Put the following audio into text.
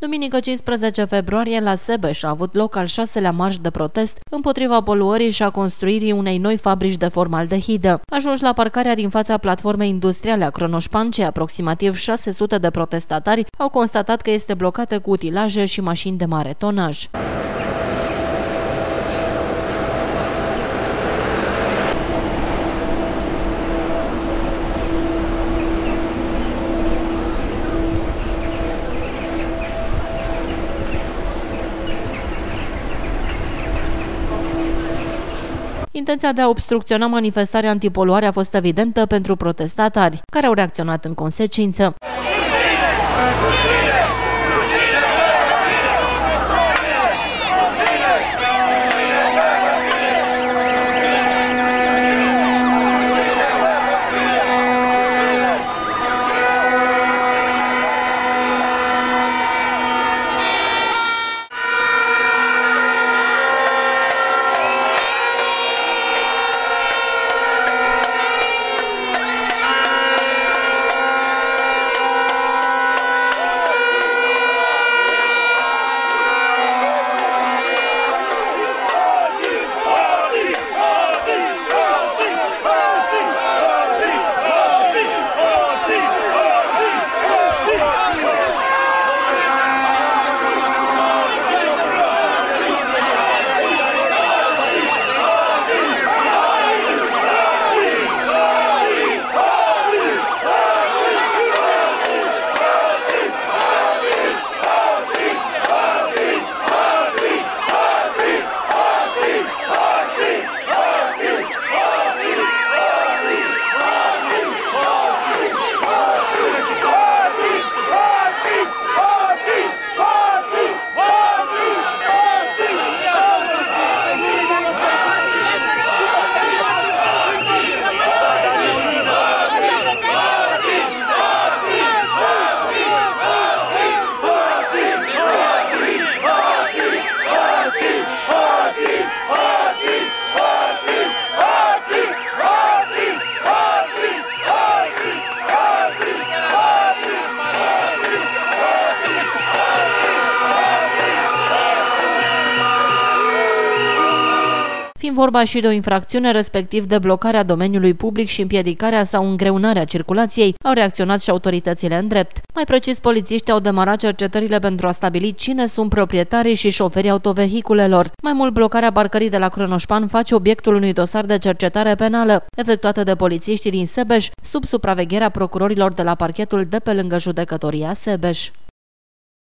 Duminică 15 februarie la Sebeș a avut loc al șaselea marș de protest împotriva poluării și a construirii unei noi fabrici de formaldehidă. Ajunși la parcarea din fața platformei industriale a Cronoșpancei, aproximativ 600 de protestatari au constatat că este blocată cu utilaje și mașini de mare tonaj. Intenția de a obstrucționa manifestarea antipoluare a fost evidentă pentru protestatari, care au reacționat în consecință. Fiind vorba și de o infracțiune, respectiv de blocarea domeniului public și împiedicarea sau îngreunarea circulației, au reacționat și autoritățile în drept. Mai precis, polițiștii au demarat cercetările pentru a stabili cine sunt proprietarii și șoferii autovehiculelor. Mai mult, blocarea barcării de la Cronoșpan face obiectul unui dosar de cercetare penală, efectuată de polițiștii din Sebeș, sub supravegherea procurorilor de la parchetul de pe lângă judecătoria Sebeș.